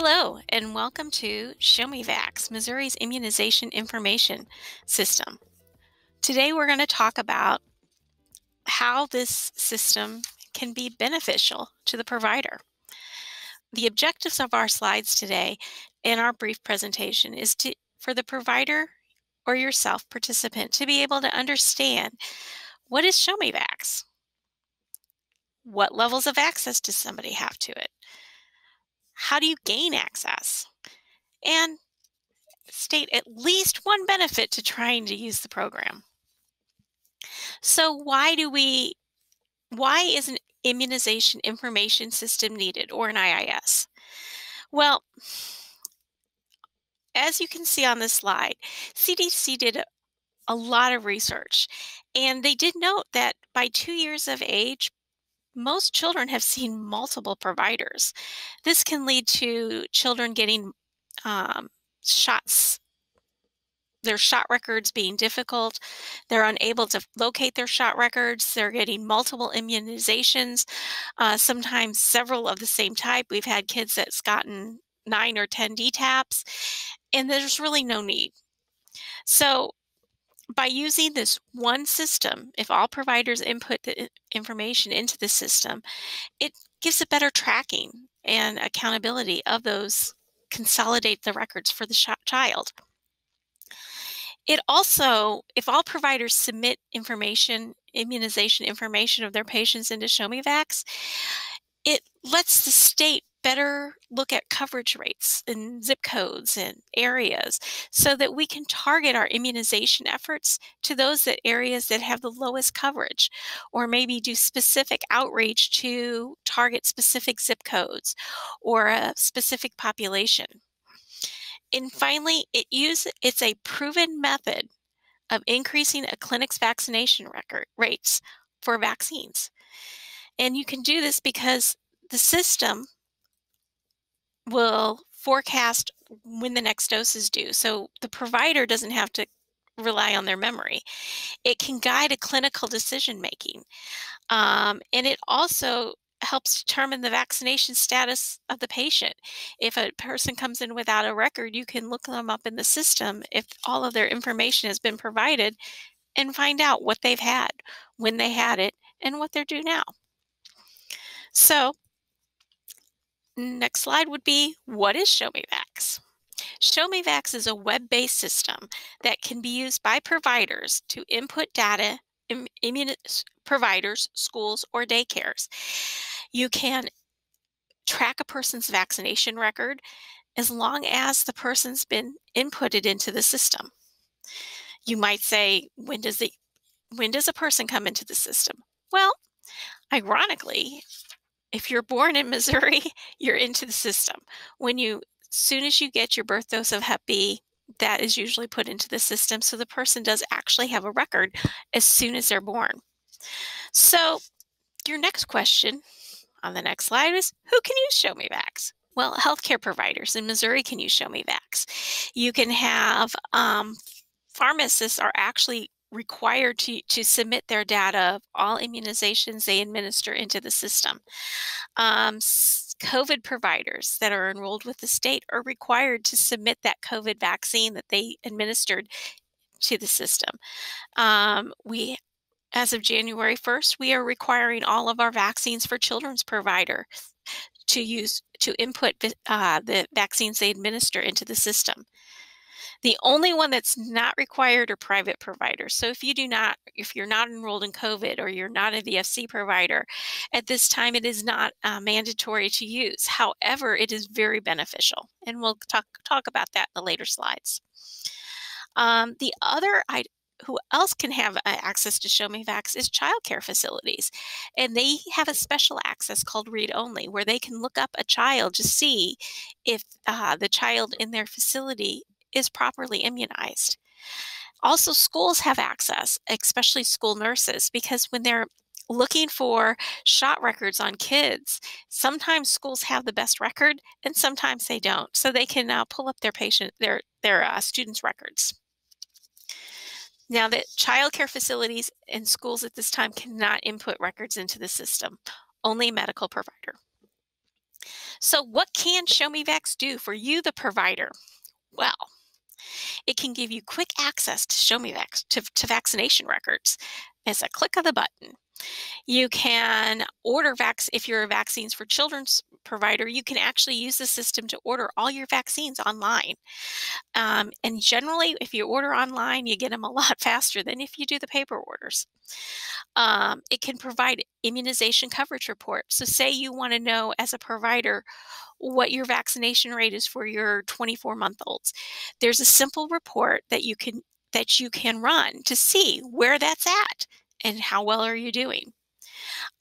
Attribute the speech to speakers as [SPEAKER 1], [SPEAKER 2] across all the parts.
[SPEAKER 1] Hello, and welcome to ShowMeVax, Missouri's immunization information system. Today, we're going to talk about how this system can be beneficial to the provider. The objectives of our slides today in our brief presentation is to for the provider or yourself participant to be able to understand what is ShowMeVax? What levels of access does somebody have to it? How do you gain access? And state at least one benefit to trying to use the program. So why do we why is an immunization information system needed or an IIS? Well, as you can see on this slide, CDC did a, a lot of research and they did note that by 2 years of age, most children have seen multiple providers. This can lead to children getting um, shots, their shot records being difficult. They're unable to locate their shot records. They're getting multiple immunizations, uh, sometimes several of the same type. We've had kids that's gotten nine or 10 DTaps, and there's really no need. So by using this one system, if all providers input the information into the system, it gives a better tracking and accountability of those, consolidate the records for the child. It also, if all providers submit information, immunization information of their patients into ShowMeVax, it lets the state better look at coverage rates and zip codes and areas so that we can target our immunization efforts to those that areas that have the lowest coverage or maybe do specific outreach to target specific zip codes or a specific population. And finally, it use, it's a proven method of increasing a clinic's vaccination record rates for vaccines. And you can do this because the system will forecast when the next dose is due. So the provider doesn't have to rely on their memory. It can guide a clinical decision making. Um, and it also helps determine the vaccination status of the patient. If a person comes in without a record, you can look them up in the system if all of their information has been provided and find out what they've had, when they had it, and what they're due now. So Next slide would be what is ShowMeVax? ShowMeVax is a web based system that can be used by providers to input data, in providers, schools, or daycares. You can track a person's vaccination record as long as the person's been inputted into the system. You might say, when does the when does a person come into the system? Well, ironically, if you're born in Missouri, you're into the system. When you, soon as you get your birth dose of Hep B, that is usually put into the system. So the person does actually have a record as soon as they're born. So your next question on the next slide is who can use vax? Well, healthcare providers in Missouri can use vax? You can have um, pharmacists are actually required to, to submit their data of all immunizations they administer into the system. Um, COVID providers that are enrolled with the state are required to submit that COVID vaccine that they administered to the system. Um, we as of January 1st, we are requiring all of our vaccines for children's provider to use to input uh, the vaccines they administer into the system. The only one that's not required are private providers. So if you do not, if you're not enrolled in COVID or you're not a VFC provider, at this time it is not uh, mandatory to use. However, it is very beneficial, and we'll talk talk about that in the later slides. Um, the other I, who else can have uh, access to Show Me ShowMeVax is childcare facilities. And they have a special access called Read Only, where they can look up a child to see if uh, the child in their facility is properly immunized. Also, schools have access, especially school nurses, because when they're looking for shot records on kids, sometimes schools have the best record and sometimes they don't. So they can now pull up their patient, their, their uh, students' records. Now that child care facilities and schools at this time cannot input records into the system, only medical provider. So, what can Show Me Vax do for you, the provider? Well, it can give you quick access to Show Me Vax to, to vaccination records as a click of the button. You can order vaccines if you're a vaccines for children's provider. You can actually use the system to order all your vaccines online. Um, and generally, if you order online, you get them a lot faster than if you do the paper orders. Um, it can provide immunization coverage report. So, say you want to know as a provider what your vaccination rate is for your 24 month olds. There's a simple report that you can that you can run to see where that's at and how well are you doing.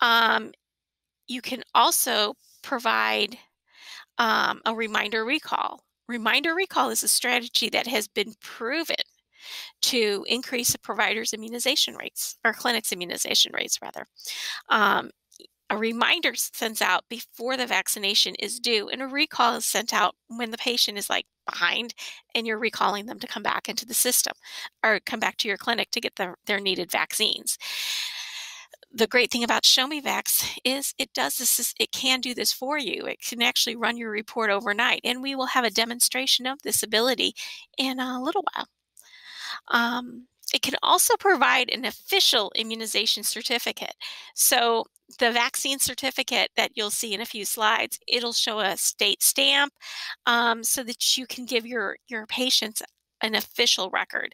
[SPEAKER 1] Um, you can also provide um, a reminder recall. Reminder recall is a strategy that has been proven to increase a provider's immunization rates or clinic's immunization rates rather. Um, a reminder sends out before the vaccination is due, and a recall is sent out when the patient is like behind and you're recalling them to come back into the system or come back to your clinic to get the, their needed vaccines. The great thing about Show Me Vax is it does this, it can do this for you. It can actually run your report overnight, and we will have a demonstration of this ability in a little while. Um, it can also provide an official immunization certificate. So the vaccine certificate that you'll see in a few slides, it'll show a state stamp um, so that you can give your, your patients an official record.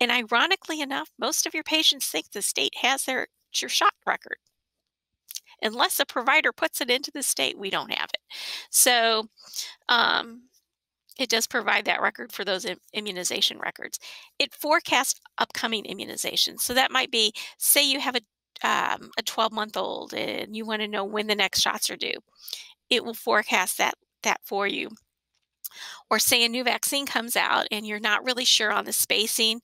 [SPEAKER 1] And ironically enough, most of your patients think the state has their your shot record. Unless a provider puts it into the state, we don't have it. So um, it does provide that record for those immunization records. It forecasts upcoming immunizations. So that might be, say you have a um, a 12 month old and you want to know when the next shots are due, it will forecast that that for you. Or say a new vaccine comes out and you're not really sure on the spacing.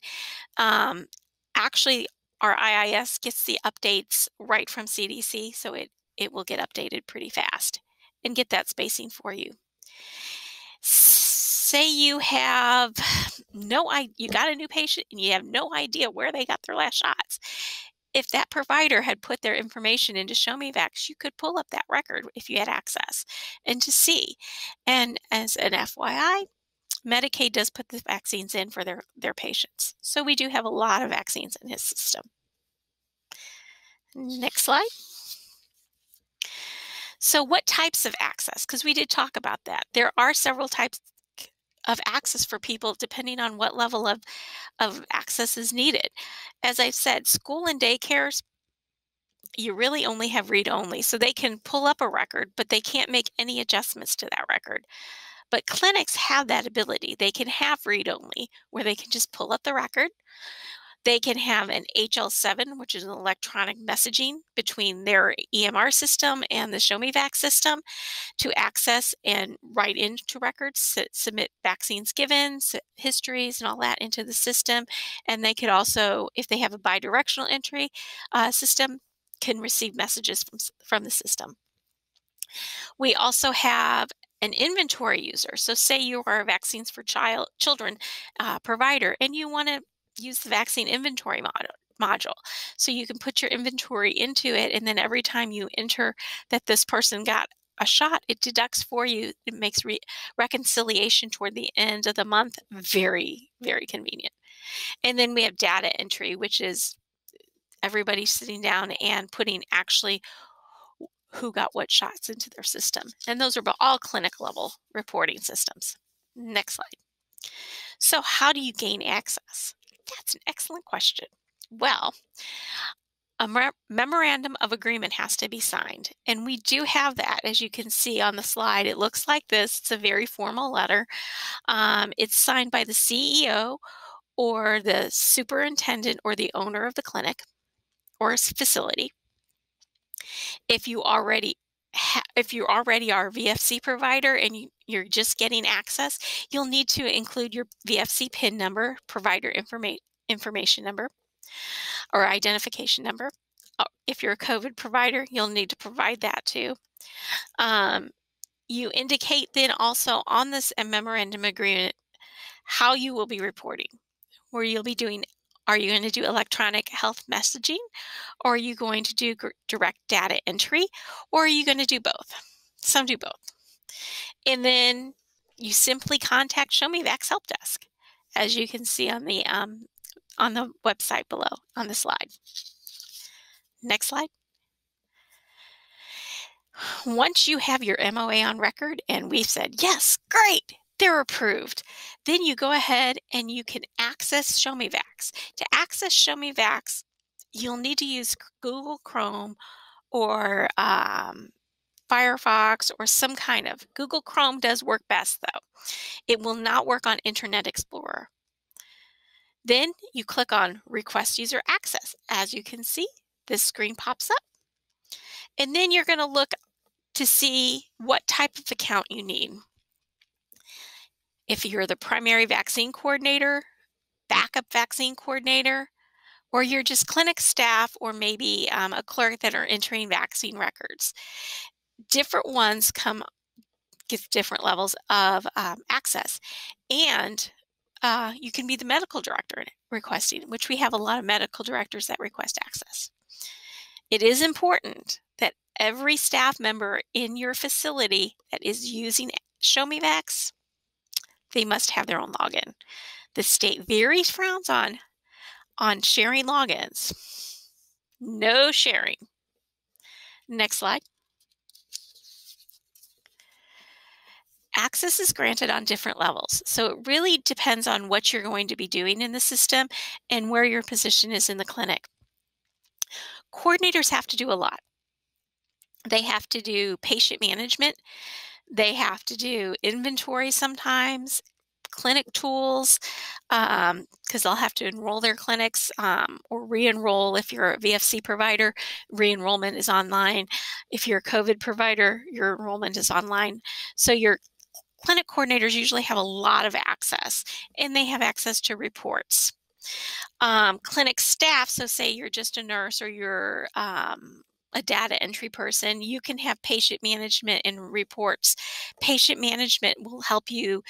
[SPEAKER 1] Um, actually, our IIS gets the updates right from CDC, so it it will get updated pretty fast and get that spacing for you say you have no you got a new patient and you have no idea where they got their last shots. If that provider had put their information into Show Me Vax, you could pull up that record if you had access and to see. And as an FYI, Medicaid does put the vaccines in for their, their patients. So we do have a lot of vaccines in his system. Next slide. So, what types of access? Because we did talk about that. There are several types of access for people depending on what level of, of access is needed. As I've said, school and daycares, you really only have read only. So they can pull up a record, but they can't make any adjustments to that record. But clinics have that ability. They can have read only, where they can just pull up the record, they can have an HL7, which is an electronic messaging between their EMR system and the Show Me Vax system to access and write into records, submit vaccines given, histories, and all that into the system. And they could also, if they have a bidirectional entry uh, system, can receive messages from, from the system. We also have an inventory user. So say you are a vaccines for child children uh, provider and you want to use the vaccine inventory mod- module. So you can put your inventory into it, and then every time you enter that this person got a shot, it deducts for you. It makes re- reconciliation toward the end of the month very, very convenient. And then we have data entry, which is everybody sitting down and putting actually who got what shots into their system. And those are all clinic level reporting systems. Next slide. So, how do you gain access? That's an excellent question. Well, a memorandum of agreement has to be signed. And we do have that, as you can see on the slide. It looks like this. It's a very formal letter. Um, it's signed by the CEO or the superintendent or the owner of the clinic or facility. If you already if you already are a VFC provider and you, you're just getting access, you'll need to include your VFC PIN number, provider informa- information number, or identification number. Uh, if you're a COVID provider, you'll need to provide that too. Um, you indicate then also on this memorandum agreement how you will be reporting, where you'll be doing are you going to do electronic health messaging? Or are you going to do direct data entry? Or are you going to do both? Some do both. And then you simply contact Show Me Vax Help Desk, as you can see on the um, on the website below on the slide. Next slide. Once you have your MOA on record and we've said, yes, great, they're approved, then you go ahead and you can access Show Me Vax. To access Show Me Vax, you'll need to use Google Chrome or um, Firefox or some kind of. Google Chrome does work best though. It will not work on Internet Explorer. Then you click on Request User Access. As you can see, this screen pops up. And then you're going to look to see what type of account you need. If you're the primary vaccine coordinator, backup vaccine coordinator, or you're just clinic staff or maybe um, a clerk that are entering vaccine records. Different ones come get different levels of um, access. And uh, you can be the medical director requesting, which we have a lot of medical directors that request access. It is important that every staff member in your facility that is using Show Me Vax, they must have their own login. The state very frowns on on sharing logins. No sharing. Next slide. access is granted on different levels. So it really depends on what you're going to be doing in the system and where your position is in the clinic. Coordinators have to do a lot. They have to do patient management. They have to do inventory sometimes, clinic tools, because um, they'll have to enroll their clinics um, or re enroll if you're a VFC provider. Re enrollment is online. If you're a COVID provider, your enrollment is online. So your clinic coordinators usually have a lot of access and they have access to reports. Um, clinic staff, so say you're just a nurse or you're um, a data entry person, you can have patient management and reports. Patient management will help you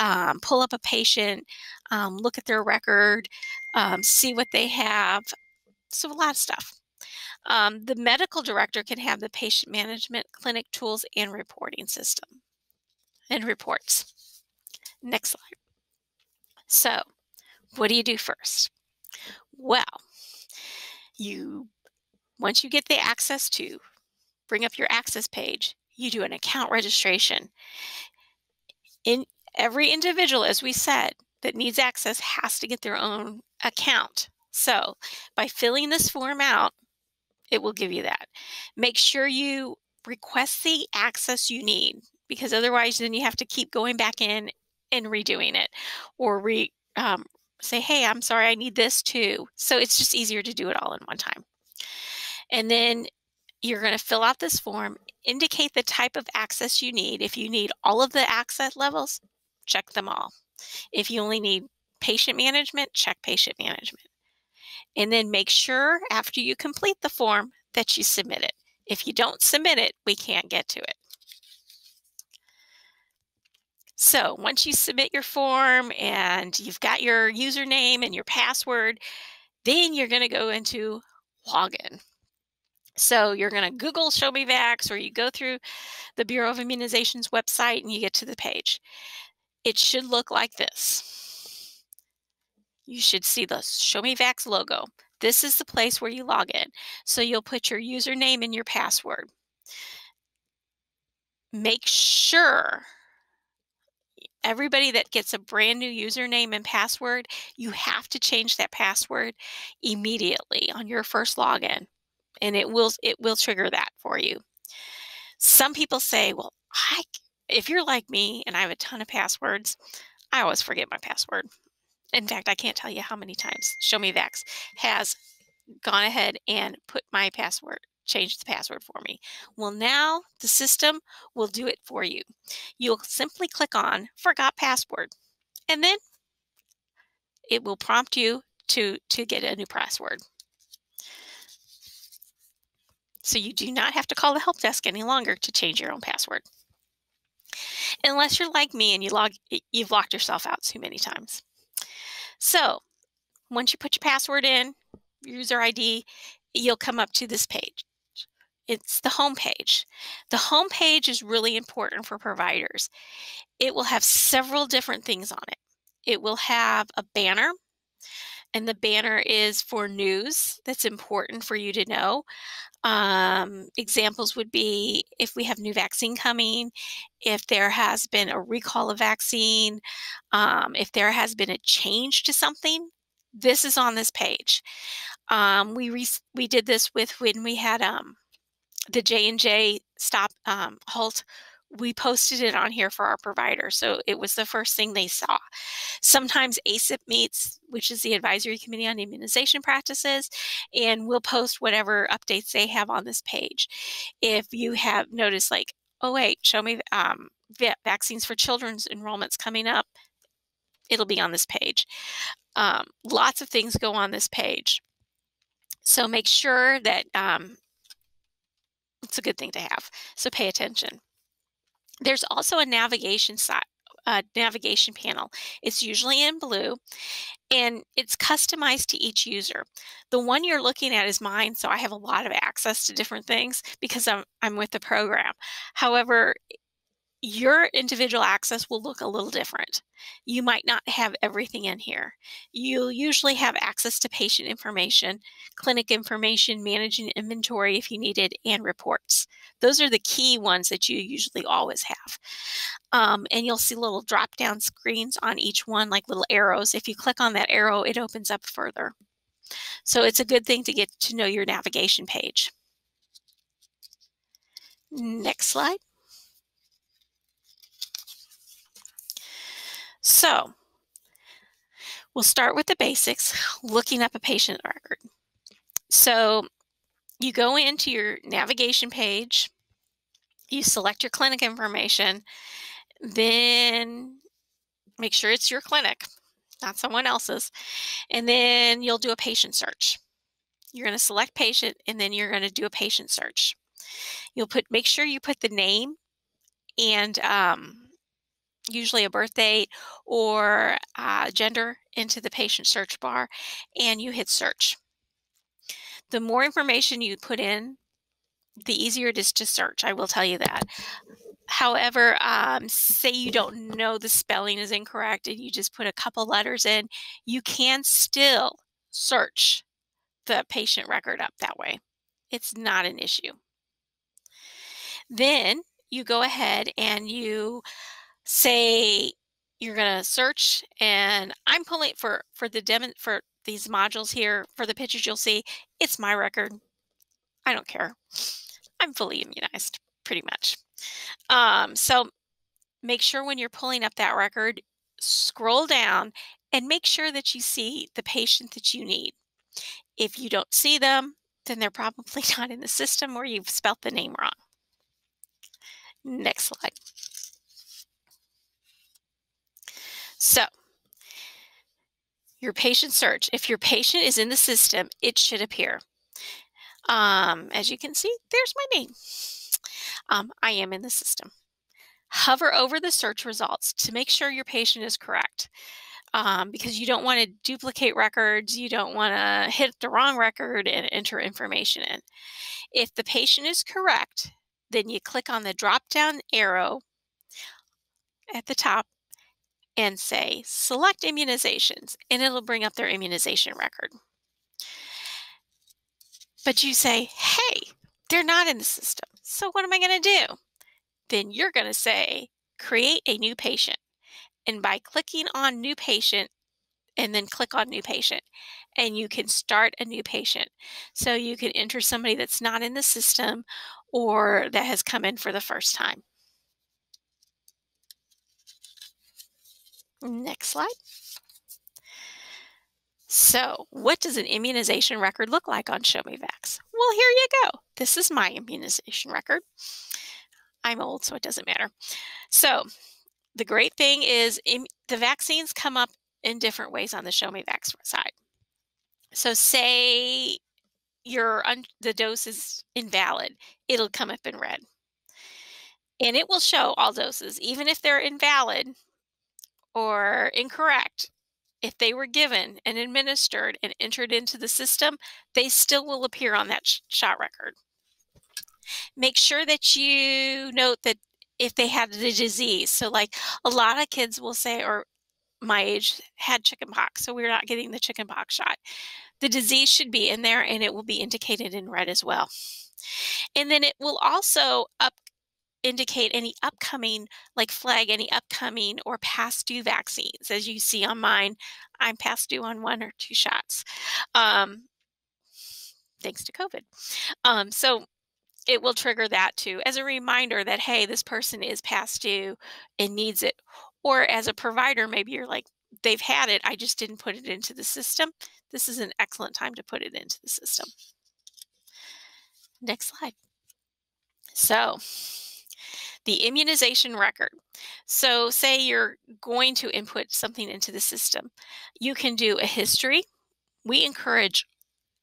[SPEAKER 1] um, pull up a patient, um, look at their record, um, see what they have. So, a lot of stuff. Um, the medical director can have the patient management, clinic tools, and reporting system and reports. Next slide. So, what do you do first? Well, you once you get the access to bring up your access page, you do an account registration. In every individual, as we said, that needs access has to get their own account. So, by filling this form out, it will give you that. Make sure you request the access you need because otherwise then you have to keep going back in and redoing it or re um, say hey i'm sorry i need this too so it's just easier to do it all in one time and then you're going to fill out this form indicate the type of access you need. If you need all of the access levels check them all. If you only need patient management check patient management. And then make sure after you complete the form that you submit it. If you don't submit it we can't get to it. So once you submit your form and you've got your username and your password, then you're going to go into login. So you're going to Google Show Me Vax or you go through the Bureau of Immunization's website and you get to the page. It should look like this. You should see the Show Me Vax logo. This is the place where you log in. So you'll put your username and your password. Make sure everybody that gets a brand new username and password, you have to change that password immediately on your first login and it will it will trigger that for you. Some people say, "Well, I if you're like me and I have a ton of passwords, I always forget my password." In fact, I can't tell you how many times Show Me Vax has gone ahead and put my password change the password for me. Well, now the system will do it for you. You'll simply click on Forgot Password, and then it will prompt you to, to get a new password. So you do not have to call the help desk any longer to change your own password. Unless you're like me and you log, you've locked yourself out too many times. So once you put your password in, user ID, you'll come up to this page. it's the home page. The home page is really important for providers. It will have several different things on it. It will have a banner, and the banner is for news that's important for you to know. Um, examples would be if we have new vaccine coming, if there has been a recall of vaccine, um, if there has been a change to something, this is on this page. Um, we re- we did this with when we had um, the J and J stop um, halt we posted it on here for our provider. So it was the first thing they saw. Sometimes ACIP meets, which is the Advisory Committee on Immunization Practices, and we'll post whatever updates they have on this page. If you have noticed, like, oh, wait, show me um, vaccines for children's enrollments coming up, it'll be on this page. Um, lots of things go on this page. So make sure that um, it's a good thing to have. So pay attention. There's also a navigation site, uh, navigation panel. It's usually in blue and it's customized to each user. The one you're looking at is mine, so I have a lot of access to different things because I'm, I'm with the program. However, your individual access will look a little different. You might not have everything in here. You'll usually have access to patient information, clinic information, managing inventory if you need it, and reports. Those are the key ones that you usually always have. Um, and you'll see little drop down screens on each one, like little arrows. If you click on that arrow, it opens up further. So it's a good thing to get to know your navigation page. Next slide. So we'll start with the basics, looking up a patient record. So you go into your navigation page, you select your clinic information, then make sure it's your clinic, not someone else's, and then you'll do a patient search. You're going to select patient and then you're going to do a patient search. You'll put make sure you put the name and um, usually a birth date or uh, gender into the patient search bar and you hit search. The more information you put in, the easier it is to search. I will tell you that. However, um, say you don't know the spelling is incorrect and you just put a couple letters in, you can still search the patient record up that way. It's not an issue. Then you go ahead and you say you're going to search and I'm pulling for for the demo for these modules here for the pictures you'll see it's my record. I don't care. I'm fully immunized pretty much. Um, so make sure when you're pulling up that record, scroll down and make sure that you see the patient that you need. If you don't see them, then they're probably not in the system or you've spelt the name wrong. Next slide. So, your patient search. If your patient is in the system, it should appear. Um, as you can see, there's my name. Um, I am in the system. Hover over the search results to make sure your patient is correct. Um, because you don't want to duplicate records, you don't want to hit the wrong record and enter information in. If the patient is correct, then you click on the drop down arrow at the top and say select immunizations, and it'll bring up their immunization record. But you say, hey, they're not in the system. So what am I going to do? Then you're going to say create a new patient. And by clicking on new patient, and then click on new patient and you can start a new patient. So you can enter somebody that's not in the system or that has come in for the first time. Next slide. So, what does an immunization record look like on Show Me Vax? Well, here you go. This is my immunization record. I'm old, so it doesn't matter. So, the great thing is the vaccines come up in different ways on the Show Me Vax side. So, say your the dose is invalid, it'll come up in red. And it will show all doses, even if they're invalid, or incorrect, if they were given and administered and entered into the system, they still will appear on that sh- shot record. Make sure that you note that if they had the disease. So, like a lot of kids will say, or my age had chickenpox, so we're not getting the chickenpox shot. The disease should be in there and it will be indicated in red as well. And then it will also up indicate any upcoming, like flag any upcoming or past due vaccines. As you see on mine, I'm past due on one or two shots, um, thanks to COVID. Um, so it will trigger that too as a reminder that, hey, this person is past due and needs it. Or as a provider, maybe you're like, they've had it, I just didn't put it into the system. This is an excellent time to put it into the system. Next slide. So, the immunization record. So, say you're going to input something into the system, you can do a history. We encourage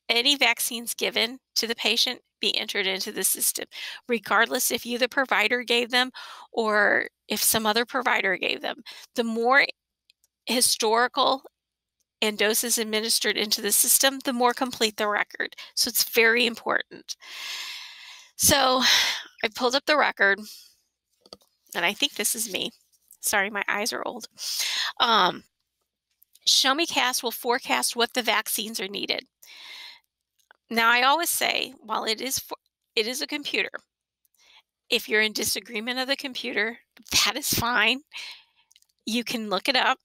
[SPEAKER 1] any vaccines given to the patient be entered into the system, regardless if you, the provider, gave them or if some other provider gave them. The more historical and doses administered into the system, the more complete the record. So it's very important. So I pulled up the record, and I think this is me. Sorry, my eyes are old. Um, Show Me Vax will forecast what the vaccines are needed. Now, I always say, while it is for, it is a computer, if you're in disagreement of the computer, that is fine. You can look it up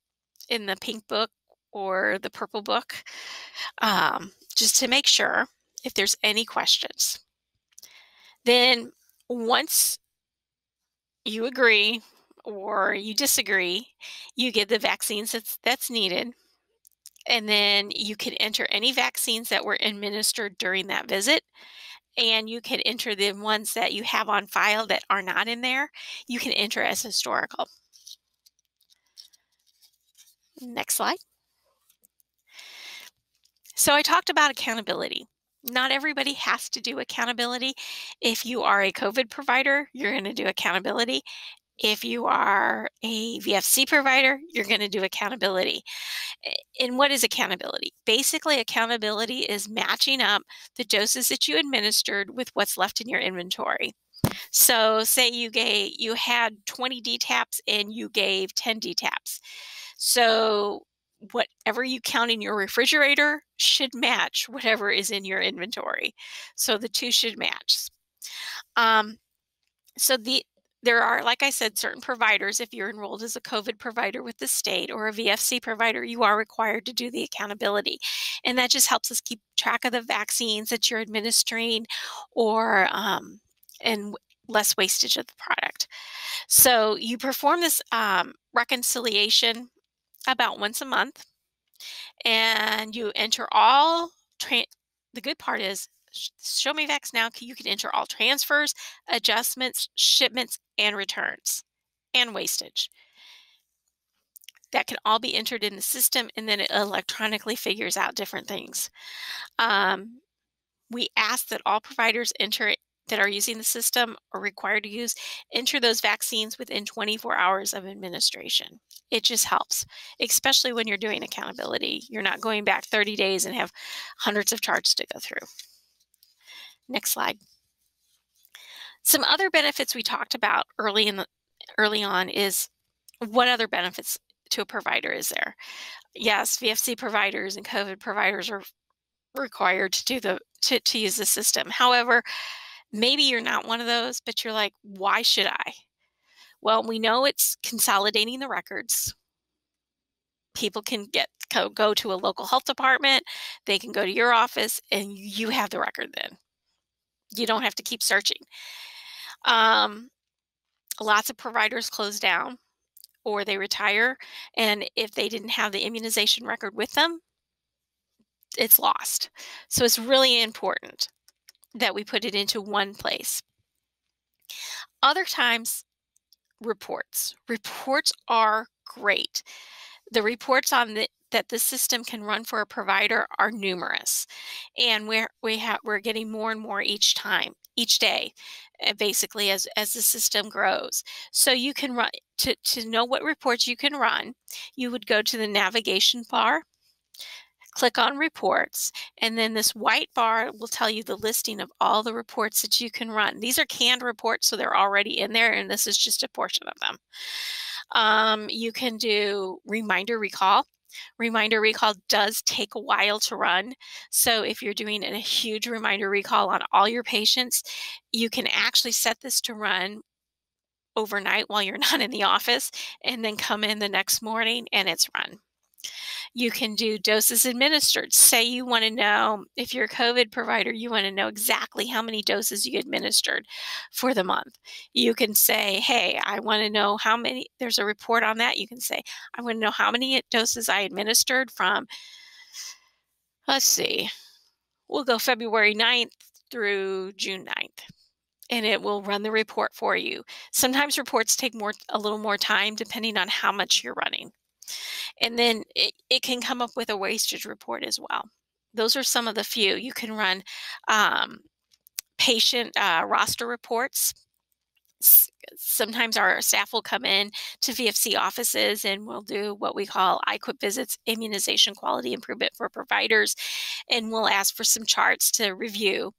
[SPEAKER 1] in the pink book or the purple book um, just to make sure if there's any questions. Then, once you agree or you disagree, you get the vaccines that's, that's needed and then you can enter any vaccines that were administered during that visit. And you can enter the ones that you have on file that are not in there. You can enter as historical. Next slide. So I talked about accountability. Not everybody has to do accountability. If you are a COVID provider, you're going to do accountability. If you are a VFC provider, you're going to do accountability. And what is accountability? Basically, accountability is matching up the doses that you administered with what's left in your inventory. So, say you gave you had 20 DTaps and you gave 10 DTaps. So, whatever you count in your refrigerator should match whatever is in your inventory. So the two should match. Um, so the there are, like I said, certain providers, if you're enrolled as a COVID provider with the state or a VFC provider, you are required to do the accountability. And that just helps us keep track of the vaccines that you're administering or, um, and less wastage of the product. So you perform this um, reconciliation about once a month and you enter all, the good part is Show Me Vax now, you can enter all transfers, adjustments, shipments, and returns, and wastage. That can all be entered in the system, and then it electronically figures out different things. Um, we ask that all providers enter that are using the system or required to use enter those vaccines within 24 hours of administration. It just helps, especially when you're doing accountability. You're not going back 30 days and have hundreds of charts to go through. Next slide. Some other benefits we talked about early in the early on is what other benefits to a provider is there? Yes, VFC providers and COVID providers are required to do the to, to use the system. However, maybe you're not one of those, but you're like, why should I? Well, we know it's consolidating the records. People can get go to a local health department, they can go to your office, and you have the record then you don't have to keep searching. Um, lots of providers close down or they retire. And if they didn't have the immunization record with them, it's lost. So it's really important that we put it into one place. Other times, reports. Reports are great. The reports on the that the system can run for a provider are numerous and we're we have we're getting more and more each time each day eh, basically as as the system grows so you can run to to know what reports you can run you would go to the navigation bar click on reports, and then this white bar will tell you the listing of all the reports that you can run. These are canned reports, so they're already in there, and this is just a portion of them. Um, you can do reminder recall. Reminder recall does take a while to run. So if you're doing a huge reminder recall on all your patients, you can actually set this to run overnight while you're not in the office and then come in the next morning and it's run. You can do doses administered. Say you want to know if you're a COVID provider, you want to know exactly how many doses you administered for the month. You can say, hey, I want to know how many, there's a report on that. You can say, I want to know how many doses I administered from, let's see, we'll go February 9th through June 9th and it will run the report for you. Sometimes reports take more a little more time depending on how much you're running. And then it, it can come up with a wastage report as well. Those are some of the few. You can run um, patient uh, roster reports. Sometimes our staff will come in to VFC offices and we'll do what we call IQIP visits, immunization quality improvement for providers. And we'll ask for some charts to review.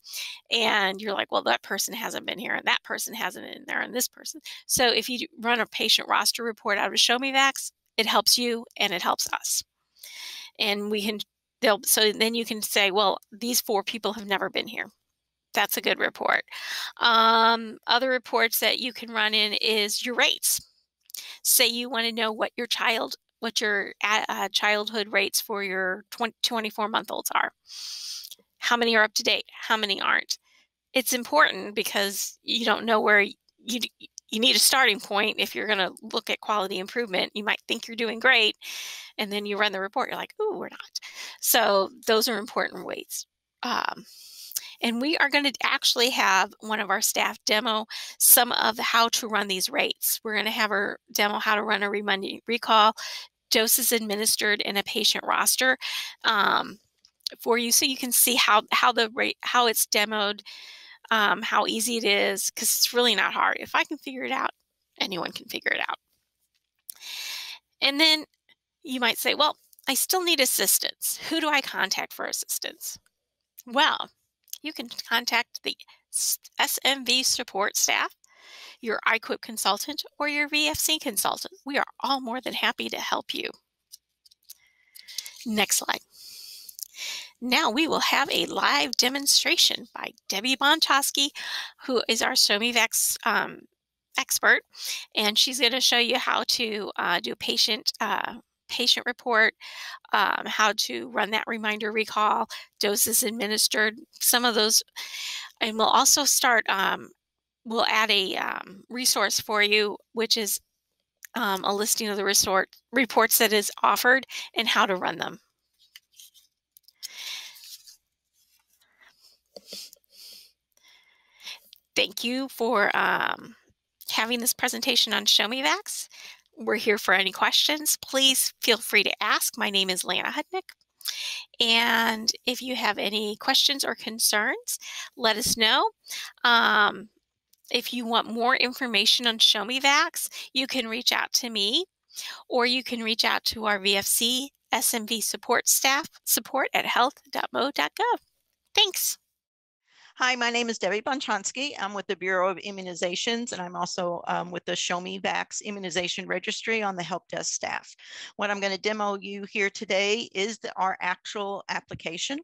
[SPEAKER 1] And you're like, well, that person hasn't been here and that person hasn't been there and this person. So if you run a patient roster report out of ShowMeVax, it helps you and it helps us. And we can they'll so then you can say, well, these four people have never been here. That's a good report. Um, other reports that you can run in is your rates. Say you want to know what your child what your uh, childhood rates for your 20, 24 month olds are. How many are up to date? How many aren't? It's important because you don't know where you you need a starting point if you're going to look at quality improvement. You might think you're doing great, and then you run the report, you're like, oh, we're not. So those are important weights. Um, and we are going to actually have one of our staff demo some of how to run these rates. We're going to have her demo how to run a recall, doses administered in a patient roster um, for you, so you can see how how the rate how it's demoed um, how easy it is, because it's really not hard. If I can figure it out, anyone can figure it out. And then you might say, well, I still need assistance. Who do I contact for assistance? Well, you can contact the SMV support staff, your IQIP consultant, or your VFC consultant. We are all more than happy to help you. Next slide. Now we will have a live demonstration by Debbie Bonchowski, who is our ShowMeVax um, expert, and she's going to show you how to uh, do patient uh, patient report, um, how to run that reminder recall, doses administered, some of those, and we'll also start. Um, we'll add a um, resource for you, which is um, a listing of the resort reports that is offered and how to run them. Thank you for um, having this presentation on Show Me Vax. We're here for any questions. Please feel free to ask. My name is Lana Hudanick. And if you have any questions or concerns, let us know. Um, if you want more information on Show Me Vax, you can reach out to me or you can reach out to our VFC SMV support staff support at health.mo.gov. Thanks.
[SPEAKER 2] Hi, my name is Debbie Bonchonsky. I'm with the Bureau of Immunizations, and I'm also um, with the Show Me Vax Immunization Registry on the help desk staff. What I'm going to demo you here today is the, our actual application.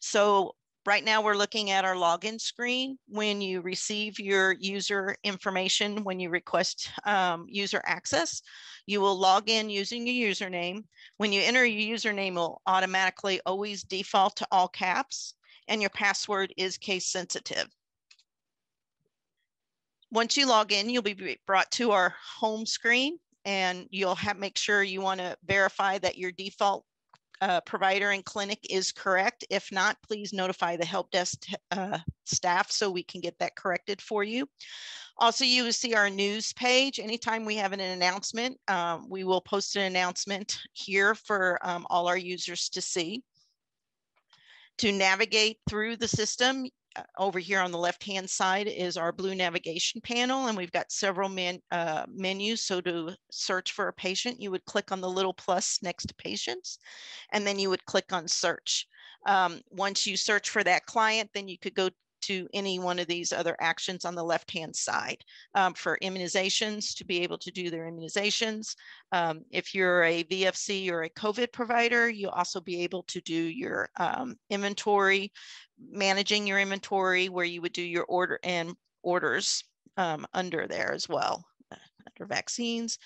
[SPEAKER 2] So Right now, we're looking at our login screen. When you receive your user information, when you request um, user access, you will log in using your username. When you enter your username, it will automatically always default to all caps and your password is case sensitive. Once you log in, you'll be brought to our home screen and you'll have make sure you want to verify that your default uh, provider and clinic is correct. If not, please notify the help desk uh, staff so we can get that corrected for you. Also, you will see our news page. Anytime we have an announcement, um, we will post an announcement here for um, all our users to see to navigate through the system, uh, over here on the left-hand side is our blue navigation panel, and we've got several men, uh, menus. So to search for a patient, you would click on the little plus next to patients, and then you would click on search. Um, once you search for that client, then you could go to any one of these other actions on the left-hand side um, for immunizations to be able to do their immunizations. Um, if you're a VFC or a COVID provider, you'll also be able to do your um, inventory, managing your inventory where you would do your order and orders um, under there as well, uh, under vaccines.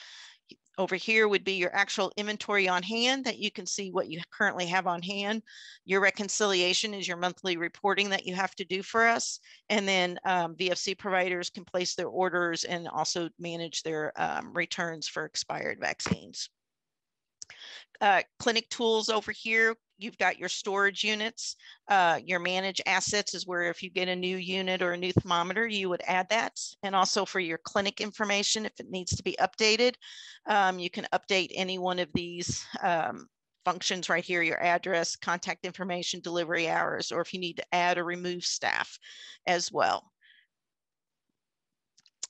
[SPEAKER 2] Over here would be your actual inventory on hand that you can see what you currently have on hand. Your reconciliation is your monthly reporting that you have to do for us. And then um, VFC providers can place their orders and also manage their um, returns for expired vaccines. Uh, clinic tools over here you've got your storage units. Uh, your manage assets is where if you get a new unit or a new thermometer, you would add that. And also for your clinic information, if it needs to be updated, um, you can update any one of these um, functions right here, your address, contact information, delivery hours, or if you need to add or remove staff as well.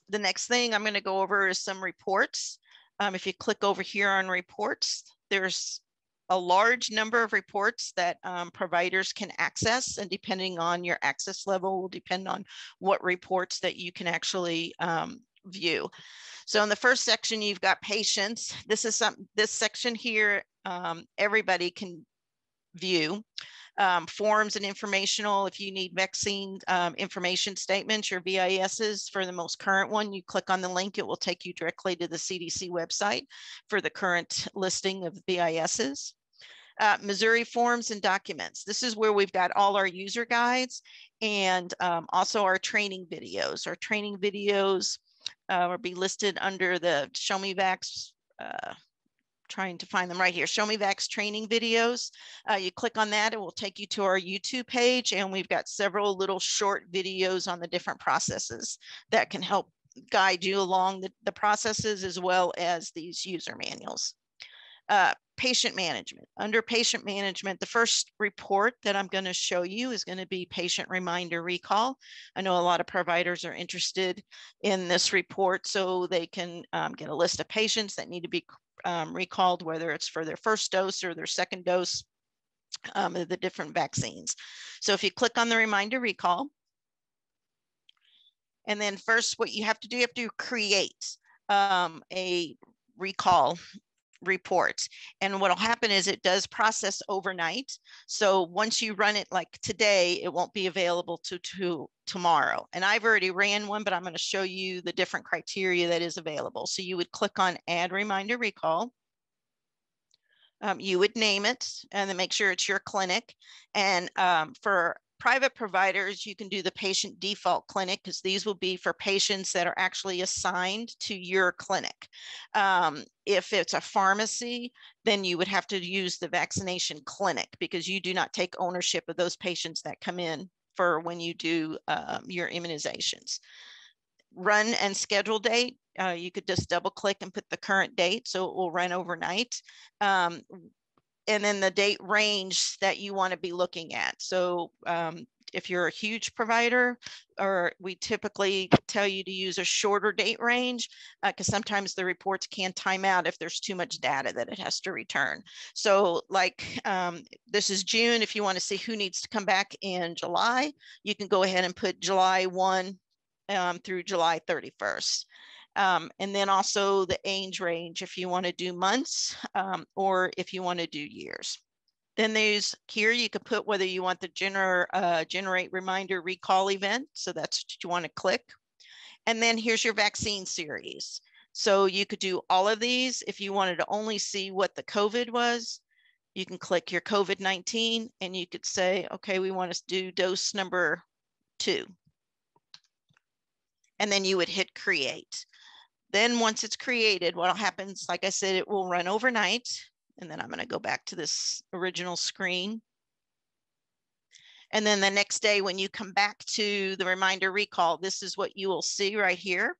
[SPEAKER 2] The next thing I'm going to go over is some reports. Um, if you click over here on reports, there's a large number of reports that um, providers can access and depending on your access level will depend on what reports that you can actually um, view. So in the first section, you've got patients. This is some, this section here, um, everybody can view. Um, forms and informational, if you need vaccine um, information statements, your VISs for the most current one, you click on the link, it will take you directly to the CDC website for the current listing of VISs. Uh, Missouri forms and documents. This is where we've got all our user guides and um, also our training videos. Our training videos uh, will be listed under the Show Me Vax uh, trying to find them right here. Show Me Vax training videos. Uh, you click on that, it will take you to our YouTube page, and we've got several little short videos on the different processes that can help guide you along the, the processes as well as these user manuals. Uh, patient management. Under patient management, the first report that I'm going to show you is going to be patient reminder recall. I know a lot of providers are interested in this report so they can um, get a list of patients that need to be um, recalled, whether it's for their first dose or their second dose um, of the different vaccines. So if you click on the reminder recall, and then first what you have to do, you have to create um, a recall report. And what'll happen is it does process overnight. So once you run it like today, it won't be available to, to tomorrow. And I've already ran one, but I'm going to show you the different criteria that is available. So you would click on add reminder recall. Um, you would name it and then make sure it's your clinic. And um, for private providers, you can do the patient default clinic because these will be for patients that are actually assigned to your clinic. Um, if it's a pharmacy, then you would have to use the vaccination clinic because you do not take ownership of those patients that come in for when you do um, your immunizations. Run and schedule date, uh, you could just double click and put the current date so it will run overnight. Um, and then the date range that you want to be looking at. So um, if you're a huge provider, or we typically tell you to use a shorter date range because uh, sometimes the reports can time out if there's too much data that it has to return. So like um, this is June, if you want to see who needs to come back in July, you can go ahead and put July 1 um, through July 31st. Um, and then also the age range if you want to do months um, or if you want to do years. Then there's here you could put whether you want the gener uh, generate reminder recall event. So that's what you want to click. And then here's your vaccine series. So you could do all of these. If you wanted to only see what the COVID was, you can click your COVID-19 and you could say, okay, we want to do dose number two. And then you would hit create. Then once it's created, what happens, like I said, it will run overnight. And then I'm gonna go back to this original screen. And then the next day when you come back to the reminder recall, this is what you will see right here.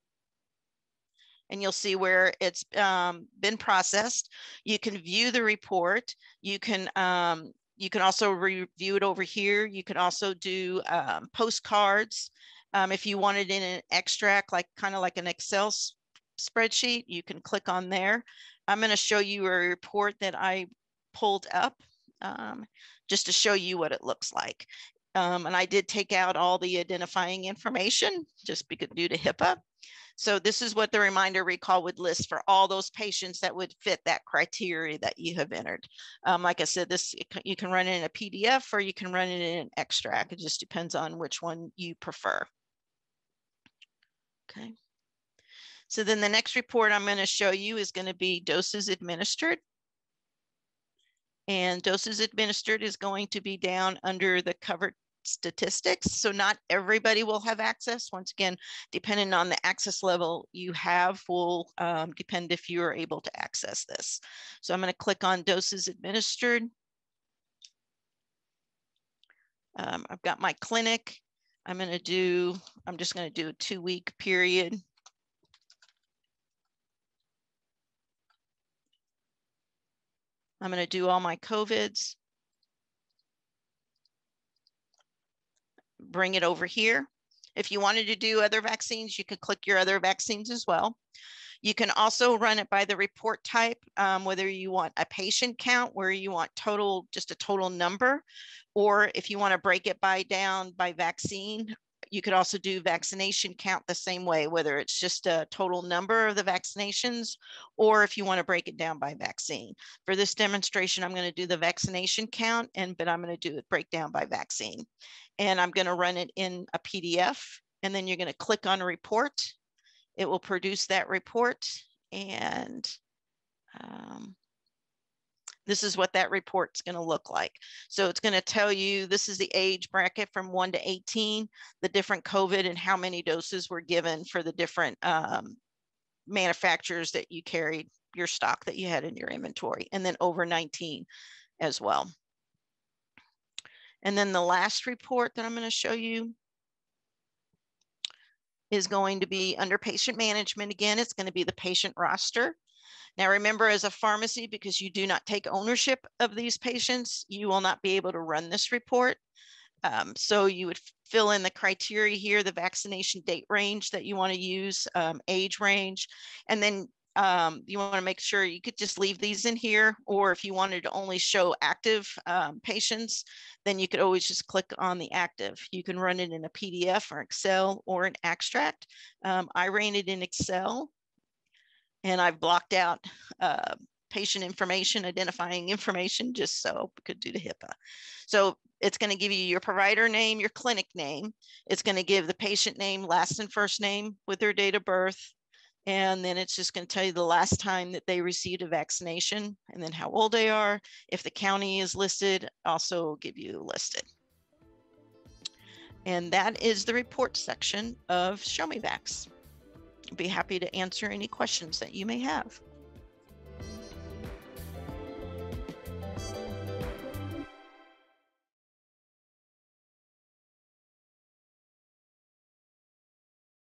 [SPEAKER 2] And you'll see where it's um, been processed. You can view the report. You can um, you can also review it over here. You can also do um, postcards. Um, if you wanted in an extract, like kind of like an Excel spreadsheet, you can click on there. I'm going to show you a report that I pulled up um, just to show you what it looks like. Um, and I did take out all the identifying information just because due to HIPAA. So this is what the reminder recall would list for all those patients that would fit that criteria that you have entered. Um, like I said, this you can run it in a PDF or you can run it in an extract. It just depends on which one you prefer. Okay. So then the next report I'm going to show you is going to be doses administered. And doses administered is going to be down under the COVID statistics. So not everybody will have access. Once again, depending on the access level you have will um, depend if you are able to access this. So I'm going to click on doses administered. Um, I've got my clinic. I'm going to do, I'm just going to do a two week period. I'm going to do all my COVIDs. bring it over here. If you wanted to do other vaccines, you could click your other vaccines as well. You can also run it by the report type, um, whether you want a patient count, where you want total, just a total number, or if you want to break it by down by vaccine, you could also do vaccination count the same way, whether it's just a total number of the vaccinations, or if you want to break it down by vaccine. For this demonstration, I'm going to do the vaccination count, and but I'm going to do it breakdown by vaccine and I'm going to run it in a PDF. And then you're going to click on report. It will produce that report. And um, this is what that report's going to look like. So it's going to tell you this is the age bracket from 1 to 18, the different COVID and how many doses were given for the different um, manufacturers that you carried your stock that you had in your inventory, and then over 19 as well. And then the last report that I'm going to show you is going to be under patient management. Again, it's going to be the patient roster. Now remember as a pharmacy, because you do not take ownership of these patients, you will not be able to run this report. Um, so you would fill in the criteria here, the vaccination date range that you want to use, um, age range, and then um, you want to make sure you could just leave these in here, or if you wanted to only show active um, patients, then you could always just click on the active. You can run it in a PDF or Excel or an extract. Um, I ran it in Excel and I've blocked out uh, patient information, identifying information, just so we could do the HIPAA. So it's going to give you your provider name, your clinic name. It's going to give the patient name, last and first name with their date of birth, and then it's just going to tell you the last time that they received a vaccination and then how old they are. If the county is listed, also give you listed. And that is the report section of Show Me Vax. Be happy to answer any questions that you may have.